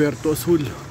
Puerto Azul.